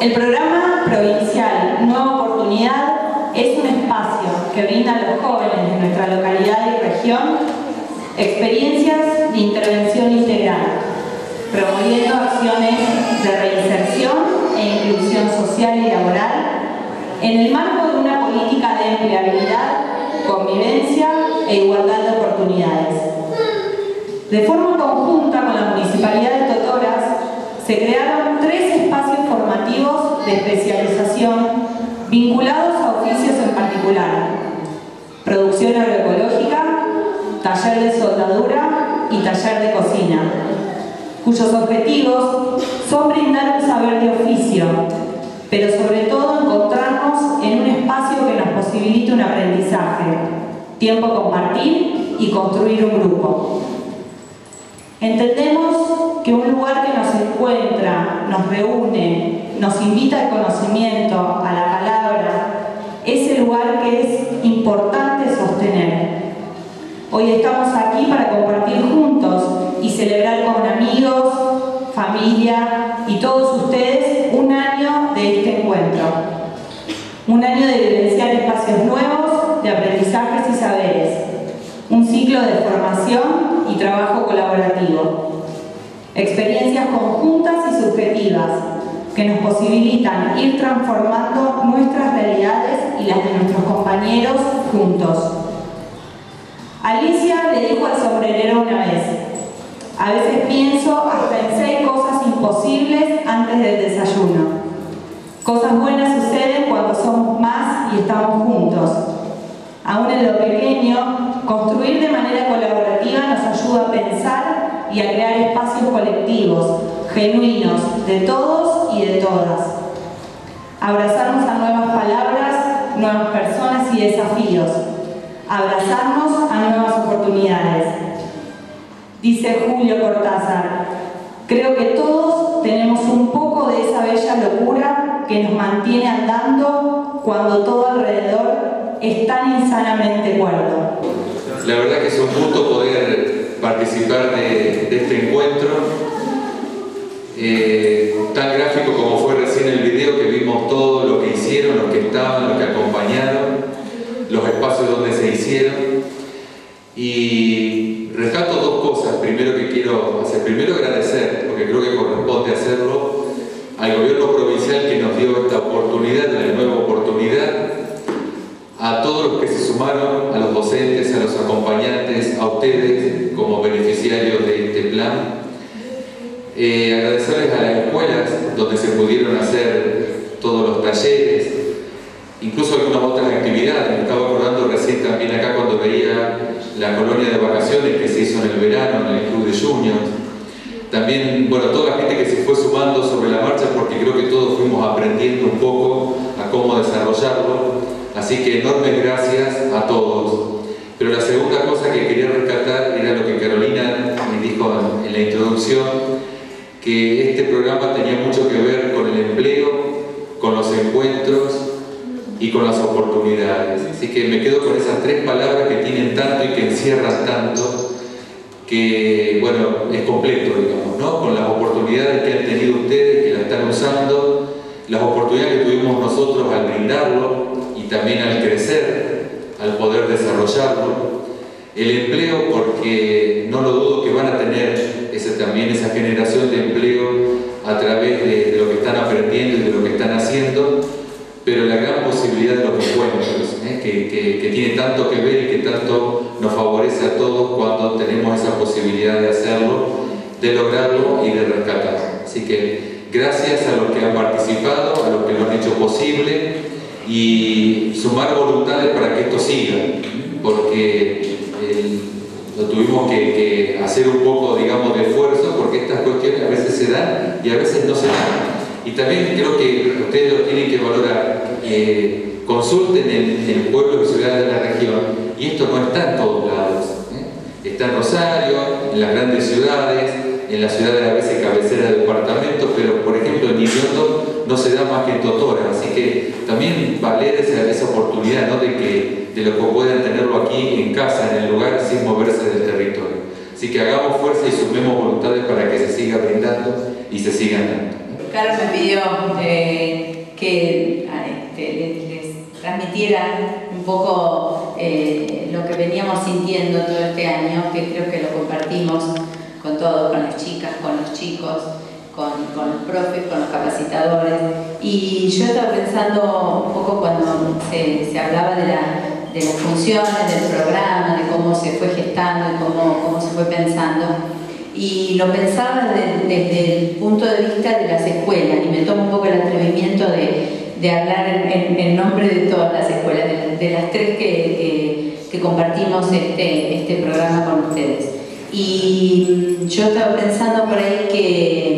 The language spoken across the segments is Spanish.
El programa provincial Nueva Oportunidad es un espacio que brinda a los jóvenes de nuestra localidad y región experiencias de intervención integral, promoviendo acciones de reinserción e inclusión social y laboral en el marco de una política de empleabilidad, convivencia e igualdad de oportunidades. De forma conjunta con la Municipalidad de Totoras, se crearon de especialización vinculados a oficios en particular, producción agroecológica, taller de soldadura y taller de cocina, cuyos objetivos son brindar un saber de oficio, pero sobre todo encontrarnos en un espacio que nos posibilite un aprendizaje, tiempo compartir y construir un grupo. Entendemos que un lugar que nos encuentra, nos reúne, nos invita al conocimiento, a la palabra, es el lugar que es importante sostener. Hoy estamos aquí para compartir juntos y celebrar con amigos, familia y todos ustedes un año de este encuentro. Un año de vivenciar espacios nuevos, de aprendizajes y saberes. Un ciclo de formación y trabajo colaborativo. Experiencias conjuntas y subjetivas que nos posibilitan ir transformando nuestras realidades y las de nuestros compañeros juntos. Alicia le dijo al sombrerero una vez, a veces pienso hasta en seis cosas imposibles antes del desayuno. Cosas buenas suceden cuando somos más y estamos juntos. Aún en lo pequeño, construir de manera colaborativa nos ayuda a pensar y a crear espacios colectivos, genuinos, de todos y de todas. Abrazarnos a nuevas palabras, nuevas personas y desafíos. Abrazarnos a nuevas oportunidades. Dice Julio Cortázar, creo que todos tenemos un poco de esa bella locura que nos mantiene andando cuando todo alrededor es tan insanamente cuerdo. La verdad que es un gusto poder participar de, este encuentro, eh, tan gráfico como fue recién el video que vimos todo lo que hicieron, los que estaban, los que acompañaron, los espacios donde se hicieron. Y rescato dos cosas, primero que quiero hacer. Primero agradecer, porque creo que corresponde hacerlo, al gobierno provincial que nos dio esta oportunidad, la nueva oportunidad, a todos los que se sumaron, a los docentes, a los acompañantes, a ustedes como beneficiarios de este plan. Eh, agradecerles a las escuelas donde se pudieron hacer todos los talleres, incluso algunas otras actividades. Estaba acordando recién también acá cuando veía la colonia de vacaciones que se hizo en el verano en el Club de Juniors. También, bueno, toda la gente que se fue sumando sobre la marcha porque creo que todos fuimos aprendiendo un poco a cómo desarrollarlo. Así que enormes gracias a todos. Pero la segunda cosa que quería rescatar era lo que Carolina me dijo en la introducción, que este programa tenía mucho que ver con el empleo, con los encuentros y con las oportunidades. Así que me quedo con esas tres palabras que tienen tanto y que encierran tanto, que bueno, es completo, digamos, ¿no? Con las oportunidades que han tenido ustedes, que la están usando, las oportunidades que tuvimos nosotros al brindarlo, también al crecer, al poder desarrollarlo. El empleo, porque no lo dudo que van a tener ese, también esa generación de empleo a través de, de, lo que están aprendiendo y de lo que están haciendo, pero la gran posibilidad de los encuentros, ¿eh? que, que, que tiene tanto que ver y que tanto nos favorece a todos cuando tenemos esa posibilidad de hacerlo, de lograrlo y de rescatarlo. Así que gracias a los que han participado, a los que lo han hecho posible, y sumar voluntades para que esto siga, porque eh, lo tuvimos que, hacer un poco, digamos, de esfuerzo, porque estas cuestiones a veces se dan y a veces no se dan. Y también creo que ustedes lo tienen que valorar. Eh, consulten en, en pueblos y ciudades de la región, y esto no está en todos lados. ¿eh? Está en Rosario, en las grandes ciudades, en las ciudades a veces cabeceras de departamentos, pero por ejemplo en Iriondo no se da más que en Totora, así que también valer esa, esa oportunidad ¿no? de, que, de lo que puedan tenerlo aquí en casa, en el lugar, sin moverse del territorio. Así que hagamos fuerza y sumemos voluntades para que se siga brindando y se sigan dando. Carlos me pidió eh, que este, les, transmitiera un poco eh, lo que veníamos sintiendo todo este año, que creo que lo compartimos con todos, con las chicas, con los chicos, con, los profes, con los capacitadores. Y yo estaba pensando un poco cuando se, hablaba de, las funciones del programa, de cómo se fue gestando y cómo, cómo se fue pensando y lo pensaba desde el punto de vista de las escuelas y me tomo un poco el atrevimiento de, de hablar en, nombre de todas las escuelas, de, las tres que, que, compartimos este, este programa con ustedes. Y yo estaba pensando por ahí que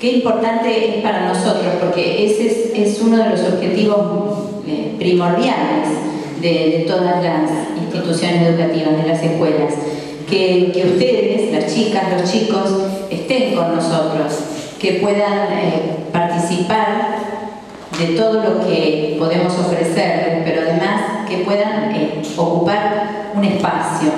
qué importante es para nosotros, porque ese es, uno de los objetivos eh, primordiales de, de todas las instituciones educativas, de las escuelas. Que, ustedes, las chicas, los chicos, estén con nosotros, que puedan eh, participar de todo lo que podemos ofrecerles, pero además que puedan eh, ocupar un espacio,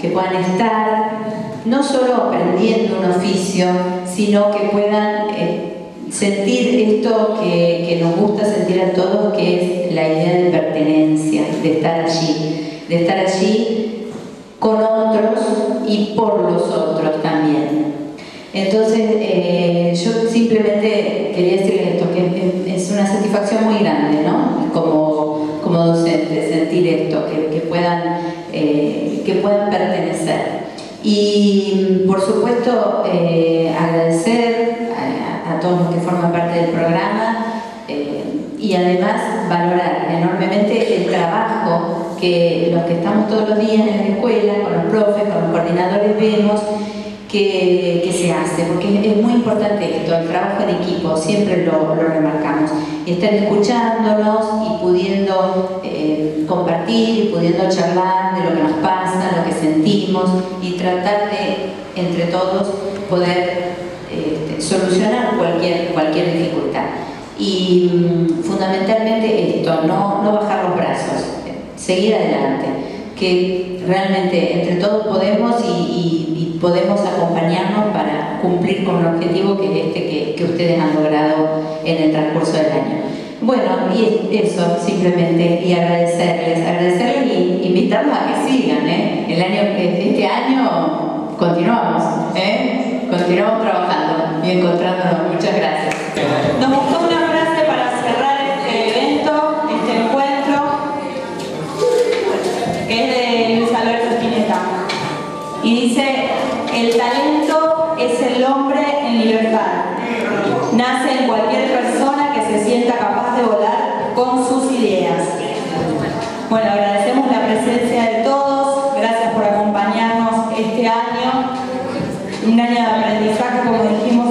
que puedan estar no solo aprendiendo un oficio, sino que puedan eh, sentir esto que, que, nos gusta sentir a todos, que es la idea de pertenencia, de estar allí, de estar allí con otros y por los otros también. Entonces, eh, yo simplemente quería decirles esto, que es una satisfacción muy grande, ¿no? Como, como docente, sentir esto, que, puedan, eh, que puedan pertenecer. Y, por supuesto, eh, agradecer a, todos los que forman parte del programa y además valorar enormemente el trabajo que los que estamos todos los días en la escuela, con los profes, con los coordinadores, vemos que, que se hace, porque es muy importante esto, el trabajo en equipo, siempre lo, lo remarcamos, estar escuchándonos y pudiendo eh, compartir, pudiendo charlar de lo que nos pasa, lo que sentimos, y tratar de, entre todos, poder este, solucionar cualquier, cualquier dificultad. Y mm, fundamentalmente esto, no, no bajar los brazos, seguir adelante, que realmente entre todos podemos y, podemos acompañarnos para cumplir con el objetivo que es este que, ustedes han logrado en el transcurso del año. Bueno, y eso simplemente, y agradecerles, agradecerles y invitarlos a que sigan, ¿eh? El año, este año continuamos, ¿eh? Continuamos trabajando y encontrándonos. Muchas gracias. Nos gustó una Y dice, el talento es el hombre en libertad. Nace en cualquier persona que se sienta capaz volar con sus ideas. Bueno, agradecemos la presencia de todos, gracias por acompañarnos este año, un año de aprendizaje como dijimos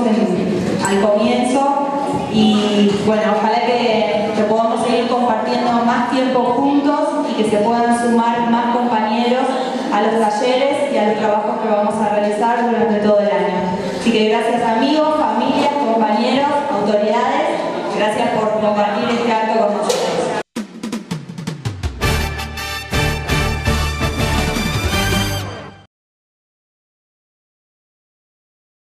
al comienzo y bueno, ojalá que, que podamos seguir compartiendo más tiempo juntos y que se puedan sumar más compañeros a los talleres y a los trabajos que vamos a realizar durante todo el año. Así que gracias amigos, gracias por compartir este acto.